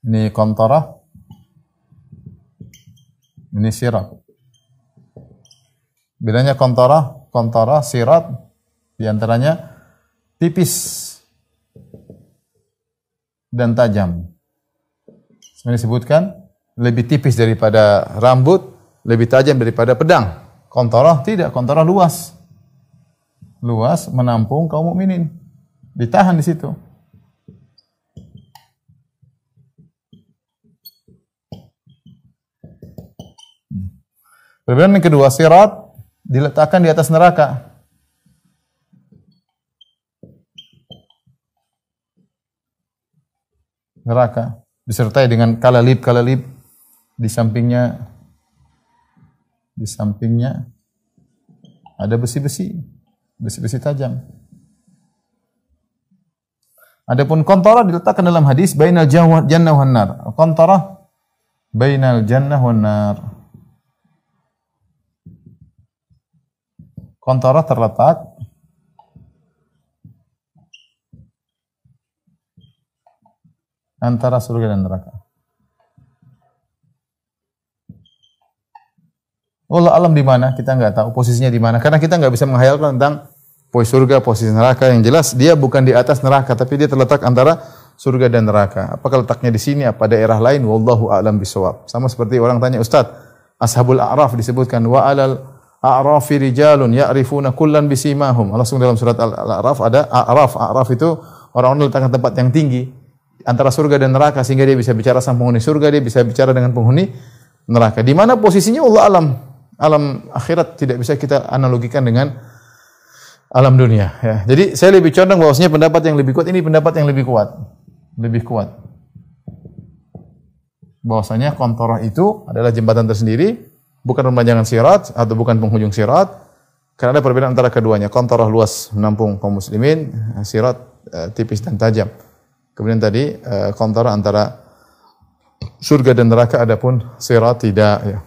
Ini kontorah. Ini sirat. Bedanya kontorah, kontorah, sirat, di antaranya tipis dan tajam. Sebenarnya disebutkan lebih tipis daripada rambut, lebih tajam daripada pedang. Kontorah tidak, kontorah luas. Luas menampung kaum mukminin. Ditahan di situ. Perbedaan yang kedua, sirat diletakkan di atas neraka. Neraka disertai dengan kalalib-kalalib di sampingnya di sampingnya ada besi-besi, besi-besi tajam. Adapun kontara diletakkan dalam hadis bainal jannah wan nar. Kontara bainal jannah wan nar. Kontara terletak antara surga dan neraka. Allah alam di mana kita nggak tahu posisinya di mana karena kita nggak bisa menghayalkan tentang posisi surga, posisi neraka yang jelas dia bukan di atas neraka tapi dia terletak antara surga dan neraka. Apakah letaknya di sini apa daerah lain? Wallahu a'lam bisawab. Sama seperti orang tanya Ustaz, Ashabul A'raf disebutkan wa alal a'rafi rijalun ya'rifuna kullan bisimahum. Langsung dalam surat Al-A'raf ada a'raf. A'raf itu orang-orang letakkan tempat yang tinggi antara surga dan neraka sehingga dia bisa bicara sama penghuni surga, dia bisa bicara dengan penghuni neraka. Di mana posisinya Allah alam. Alam akhirat tidak bisa kita analogikan dengan alam dunia ya. Jadi saya lebih condong bahwasanya pendapat yang lebih kuat ini pendapat yang lebih kuat. Lebih kuat. Bahwasanya kontorah itu adalah jembatan tersendiri bukan pemanjangan sirat atau bukan penghujung sirat karena ada perbedaan antara keduanya. Kontorah luas menampung kaum muslimin, sirat uh, tipis dan tajam. Kemudian tadi kontorah antara surga dan neraka adapun sirat tidak ya.